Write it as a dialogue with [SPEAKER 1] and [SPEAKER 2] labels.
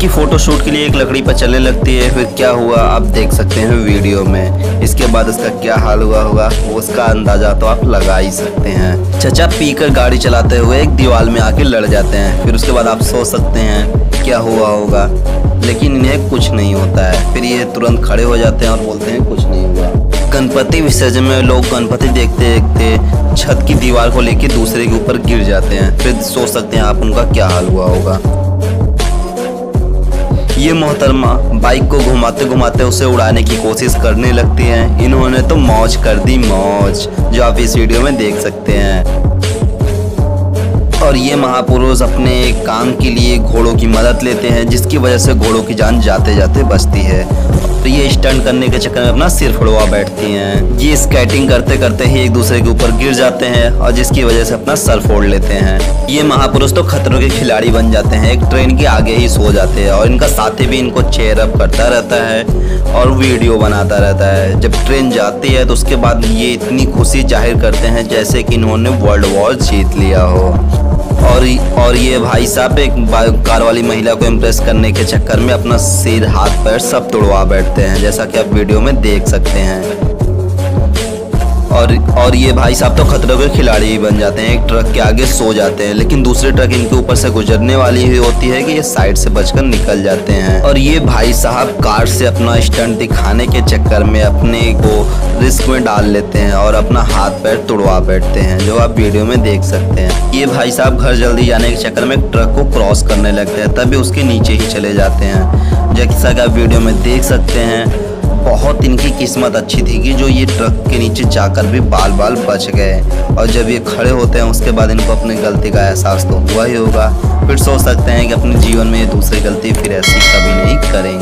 [SPEAKER 1] लड़की photo shoot के लिए एक लकड़ी पर चलने लगती है, फिर क्या हुआ? आप देख सकते हैं वीडियो में। इसके बाद उसका क्या हाल हुआ होगा, उसका अंदाज़ा तो आप लगा ही सकते हैं। चचा पीकर गाड़ी चलाते हुए एक दीवार में आके लड़ जाते हैं, फिर उसके बाद आप सोच सकते हैं, क्या हुआ होगा? लेकिन इन्हें कुछ नहीं होता है। फिर ये तुरंत खड़े हो जाते हैं और बोलते हैं, कुछ नहीं हुआ। गणपति विसर्जन में लोग गणपति देखते देखते छत की दीवार को लेकर दूसरे के ऊपर गिर जाते हैं। फिर सोच सकते हैं, आप उनका क्या हाल हुआ होगा? ये मोहतरमा बाइक को घुमाते घुमाते उसे उड़ाने की कोशिश करने लगती हैं। इन्होंने तो मौज कर दी, मौज, जो आप इस वीडियो में देख सकते हैं। और ये महापुरुष अपने काम के लिए घोड़ों की मदद लेते हैं, जिसकी वजह से घोड़ों की जान जाते जाते बचती है। तो ये स्टंट करने के चक्कर में अपना सिर फुड़वा बैठती हैं। ये स्केटिंग करते करते ही एक दूसरे के ऊपर गिर जाते हैं और जिसकी वजह से अपना सर फोड़ लेते हैं। ये महापुरुष तो खतरों के खिलाड़ी बन जाते हैं, एक ट्रेन के आगे ही सो जाते हैं और इनका साथी भी इनको चेयर अप करता रहता है और वीडियो बनाता रहता है। जब ट्रेन जाती है तो उसके बाद ये इतनी खुशी ज़ाहिर करते हैं जैसे कि इन्होंने वर्ल्ड वॉर जीत लिया हो। और और ये भाई साहब एक कार वाली महिला को इम्प्रेस करने के चक्कर में अपना सिर, हाथ, पैर सब तोड़वा बैठते हैं, जैसा कि आप वीडियो में देख सकते हैं। और और ये भाई साहब तो खतरों के खिलाड़ी ही बन जाते हैं। एक ट्रक के आगे सो जाते हैं, लेकिन दूसरे ट्रक इनके ऊपर से गुजरने वाली ही होती है कि ये साइड से बचकर निकल जाते हैं। और ये भाई साहब कार से अपना स्टंट दिखाने के चक्कर में अपने को रिस्क में डाल लेते हैं और अपना हाथ पैर तोड़वा बैठते हैं, जो आप वीडियो में देख सकते हैं। ये भाई साहब घर जल्दी जाने के चक्कर में ट्रक को क्रॉस करने लगते हैं, तभी उसके नीचे ही चले जाते हैं। जैसा कि आप वीडियो में देख सकते हैं बहुत इनकी किस्मत अच्छी थी कि जो ये ट्रक के नीचे जाकर भी बाल बाल बच गए। और जब ये खड़े होते हैं, उसके बाद इनको अपनी गलती का एहसास तो हुआ ही होगा। फिर सोच सकते हैं कि अपने जीवन में ये दूसरी गलती फिर ऐसी कभी नहीं करेंगे।